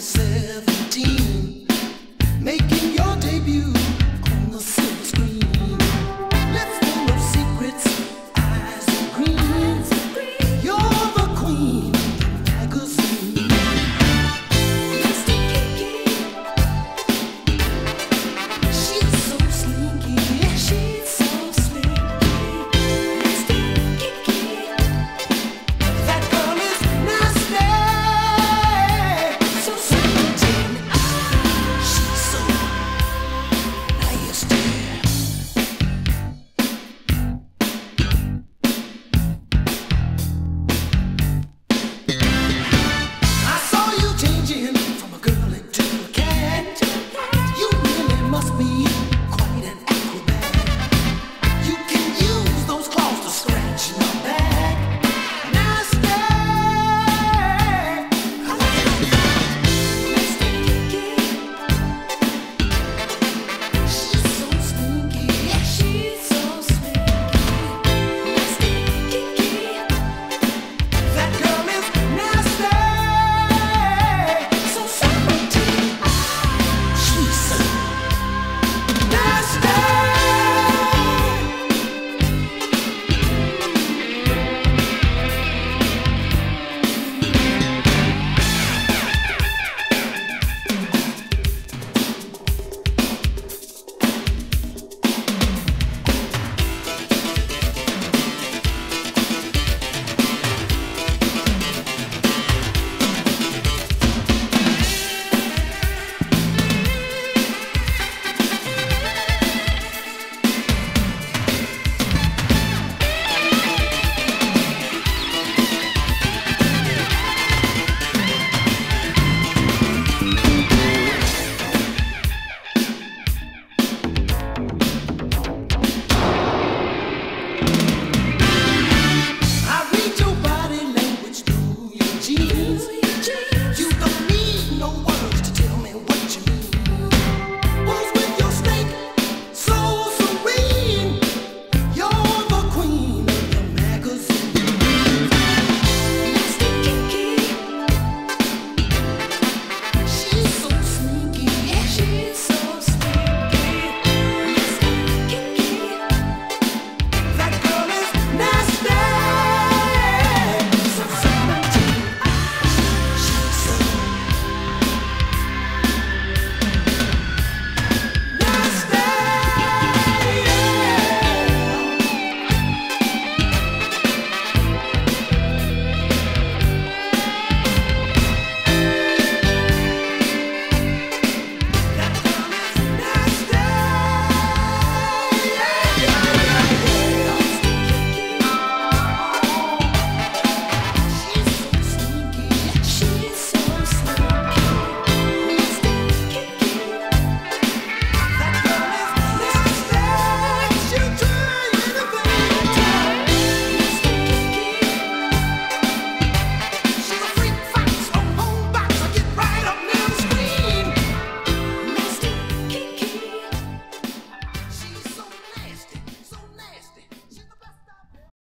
yourself.